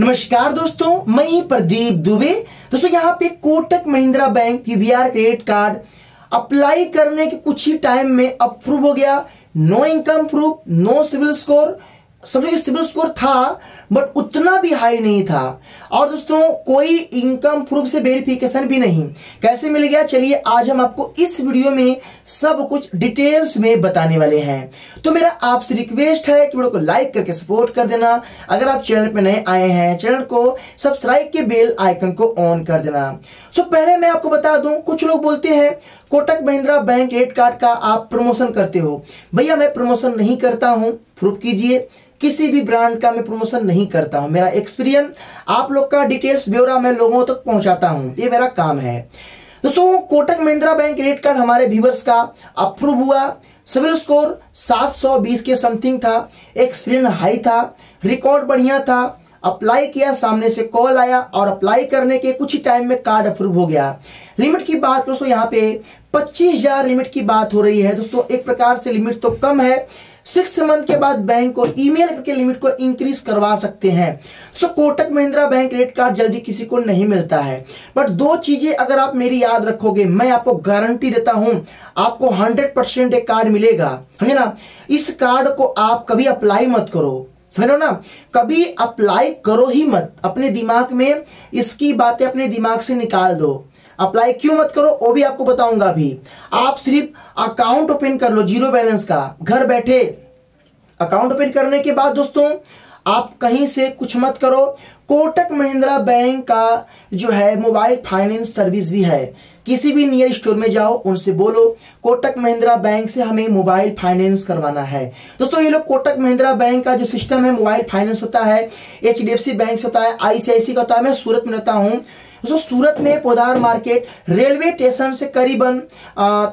नमस्कार दोस्तों, मैं प्रदीप दुबे। दोस्तों, यहाँ पे कोटक महिंद्रा बैंक की V R credit card apply करने के कुछ ही टाइम में अप्रूव हो गया। No income proof no CIBIL score समझिए सिविल स्कोर था बट उतना भी हाई नहीं था। और दोस्तों, कोई इनकम प्रूफ से वेरिफिकेशन भी नहीं। कैसे मिल गया? चलिए, आज हम आपको इस वीडियो में सब कुछ डिटेल्स में बताने वाले हैं। तो मेरा आपसे रिक्वेस्ट है कि वीडियो को लाइक करके सपोर्ट कर देना। अगर आप चैनल पर नए आए हैं, चैनल को सब्सक्राइब के बेल आइकन को ऑन कर देना। सो पहले मैं आपको बता दूँ, कुछ लोग बोलते हैं Kotak Mahindra bank credit card का आप प्रमोशन करते हो। भैया, मैं प्रमोशन नहीं करता हूँ, प्रूफ कीजिए। किसी भी ब्रांड का मैं प्रमोशन नहीं करता हूँ। मेरा एक्सपीरियंस आप लोग का डिटेल्स ब्यौरा मैं लोगों तक पहुंचाता हूँ। ये मेरा काम है। दोस्तों, Kotak Mahindra bank credit card हमारे व्यूवर्स का अप्रूव हुआ। सिविल स्कोर 720 के समथिंग था। एक्सपीरियंस हाई था। रिकॉर्ड बढ़िया था। अप्लाई किया, सामने से कॉल आया और अप्लाई करने के कुछ ही टाइम में कार्ड अप्रूव हो गया। लिमिट की बात करो यहाँ पे पच्चीस हज़ार लिमिट की बात हो रही है। दोस्तों, एक प्रकार से लिमिट तो कम है। सिक्स मंथ के बाद बैंक को ईमेल करके लिमिट को इंक्रीज करवा सकते हैं। So Kotak Mahindra bank credit card जल्दी किसी को नहीं मिलता है। बट दो चीज़ें अगर आप मेरी याद रखोगे, मैं आपको गारंटी देता हूँ, आपको हंड्रेड परसेंट एक कार्ड मिलेगा। समझे ना? इस कार्ड को आप कभी अप्लाई मत करो। समझो ना? कभी अप्लाई करो ही मत। अपने दिमाग में इसकी बातें अपने दिमाग से निकाल दो। अप्लाई क्यों मत करो, वो भी आपको बताऊँगा अभी। आप सिर्फ़ अकाउंट ओपन कर लो ज़ीरो बैलेंस का, घर बैठे। अकाउंट ओपन करने के बाद दोस्तों, आप कहीं से कुछ मत करो। कोटक महिंद्रा बैंक का जो है, मोबाइल फाइनेंस सर्विस भी है। किसी भी नियर स्टोर में जाओ, उनसे बोलो, कोटक महिंद्रा बैंक से हमें मोबाइल फाइनेंस करवाना है। दोस्तों, ये लोग कोटक महिंद्रा बैंक का जो सिस्टम है, मोबाइल फाइनेंस होता है, एचडीएफसी बैंक से होता है, आईसीआईसी का होता है। मैं सूरत में रहता हूँ। दोस्तों, सूरत में पोदार मार्केट रेलवे स्टेशन से करीबन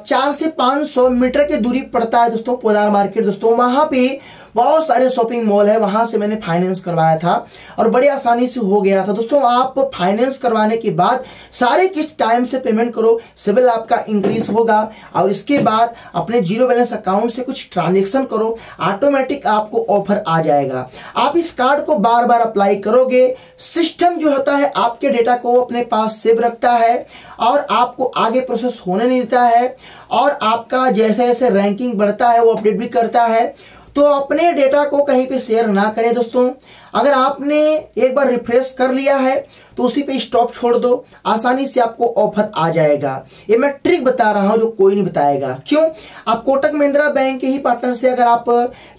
चार से पाँच सौ मीटर की दूरी पड़ता है दोस्तों, पोदार मार्केट। दोस्तों, वहाँ पे बहुत सारे शॉपिंग मॉल है, वहाँ से मैंने फाइनेंस करवाया था और बड़ी आसानी से हो गया था। दोस्तों, आप फाइनेंस करवाने के बाद सारे किस्त टाइम से पेमेंट करो, सिविल आपका इंक्रीज होगा और इसके बाद अपने ज़ीरो बैलेंस अकाउंट से कुछ ट्रांजेक्शन करो ऑटोमेटिक आपको ऑफ़र आ जाएगा। आप इस कार्ड को बार बार अप्लाई करोगे सिस्टम जो होता है, आपके डेटा को अपने पास सेव रखता है और आपको आगे प्रोसेस होने नहीं देता है और आपका जैसे जैसे रैंकिंग बढ़ता है, वो अपडेट भी करता है तो अपने डेटा को कहीं पे शेयर ना करें दोस्तों। अगर आपने एक बार रिफ्रेश कर लिया है तो उसी पे स्टॉप छोड़ दो। आसानी से आपको ऑफ़र आ जाएगा। ये मैं ट्रिक बता रहा हूँ जो कोई नहीं बताएगा। क्यों? आप कोटक महिंद्रा बैंक के ही पार्टनर से अगर आप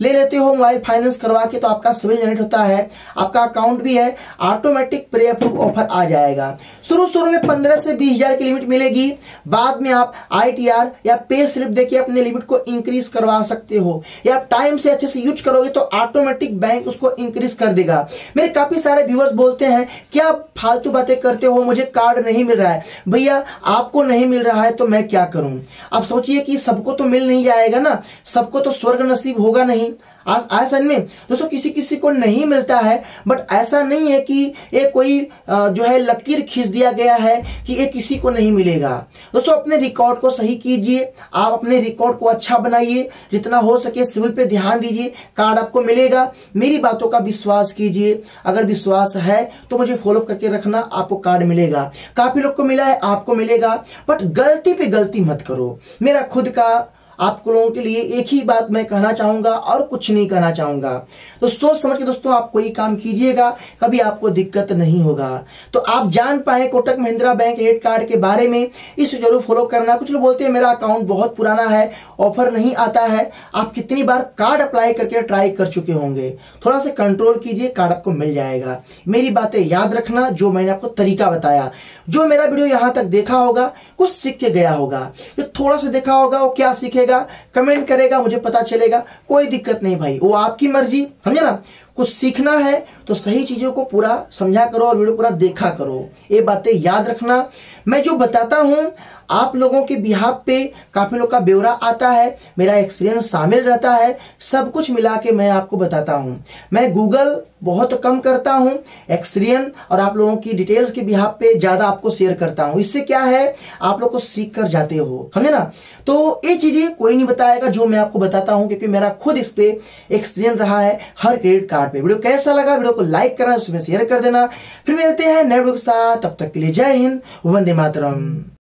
ले लेते हो मोबाइल फाइनेंस करवा के तो आपका सिविल जनरेट होता है। आपका अकाउंट भी है ऑटोमेटिक प्रे अप्रूव ऑफ़र आ जाएगा। शुरू शुरू में पंद्रह से बीस की लिमिट मिलेगी। बाद में आप आईटीआर या पे स्लिप देके अपने लिमिट को इंक्रीज करवा सकते हो। या आप टाइम से अच्छे से यूज़ करोगे तो ऑटोमेटिक बैंक उसको इंक्रीज कर देगा। मेरे काफ़ी सारे व्यूवर्स बोलते हैं, क्या फालतू बातें करते हो, मुझे कार्ड नहीं मिल रहा है। भैया, आपको नहीं मिल रहा है तो मैं क्या करूँ? आप सोचिए कि सबको तो मिल नहीं जाएगा ना। सबको तो स्वर्ग नसीब होगा नहीं। आसन में, दोस्तों किसी किसी को नहीं मिलता है बट ऐसा नहीं है कि ये कोई जो है, लकीर खींच दिया गया है कि ये किसी को नहीं मिलेगा। दोस्तों, अपने रिकॉर्ड को सही कीजिए, आप अपने रिकॉर्ड को अच्छा बनाइए, जितना हो सके सिविल पे ध्यान दीजिए कार्ड आपको मिलेगा। मेरी बातों का विश्वास कीजिए, अगर विश्वास है तो मुझे फॉलोअप करके रखना, आपको कार्ड मिलेगा। काफ़ी लोग को मिला है, आपको मिलेगा बट गलती पे गलती मत करो। मेरा खुद का आप लोगों के लिए एक ही बात मैं कहना चाहूँगा और कुछ नहीं कहना चाहूँगा। तो सोच समझ के दोस्तों, आप कोई काम कीजिएगा, कभी आपको दिक्कत नहीं होगा। तो आप जान पाए Kotak Mahindra bank credit card के बारे में। इस ज़रूर फॉलो करना। कुछ लोग बोलते हैं, मेरा अकाउंट बहुत पुराना है, ऑफ़र नहीं आता है। आप कितनी बार कार्ड अप्लाई करके ट्राई कर चुके होंगे। थोड़ा सा कंट्रोल कीजिए, कार्ड आपको मिल जाएगा। मेरी बातें याद रखना, जो मैंने आपको तरीका बताया। जो मेरा वीडियो यहाँ तक देखा होगा, कुछ सीख के गया होगा। जो थोड़ा सा देखा होगा, वो क्या सीखेगा? करेगा कमेंट करेगा, मुझे पता चलेगा, कोई दिक्कत नहीं भाई, वो आपकी मर्ज़ी, समझे ना? कुछ सीखना है तो सही चीज़ों को पूरा समझा करो और वीडियो पूरा देखा करो। ये बातें याद रखना। मैं जो बताता हूँ, आप लोगों के बिहार पे काफ़ी लोग का ब्यौरा आता है, मेरा एक्सपीरियंस शामिल रहता है, सब कुछ मिला के मैं आपको बताता हूँ। मैं गूगल बहुत कम करता हूँ एक्सपीरियंस और आप लोगों की डिटेल्स के बिहार पे ज़्यादा आपको शेयर करता हूँ। इससे क्या है, आप लोग को सीख कर जाते हो, समझे ना? तो ये चीज़ें कोई नहीं बताएगा जो मैं आपको बताता हूँ, क्योंकि मेरा खुद इस पे एक्सपीरियंस रहा है, हर क्रेडिट कार्ड कार्ड पे वीडियो कैसा लगा? वीडियो को लाइक करना, उसमें शेयर कर देना। फिर मिलते हैं नए वीडियो के साथ। तब तक के लिए जय हिंद, वंदे मातरम।